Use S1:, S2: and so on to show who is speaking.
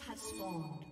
S1: Have spawned.